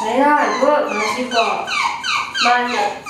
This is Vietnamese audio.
사랑은 무엇이고 만약